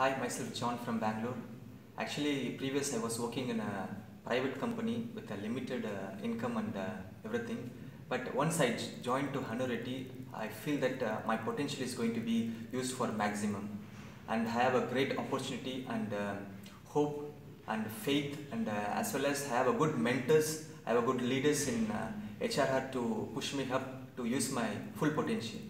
Hi, myself John from Bangalore. Actually, previous I was working in a private company with a limited uh, income and uh, everything. But once I joined to Hanu Reddy, I feel that uh, my potential is going to be used for maximum, and I have a great opportunity and uh, hope and faith, and uh, as well as I have a good mentors, I have a good leaders in uh, HRR to push me up to use my full potential.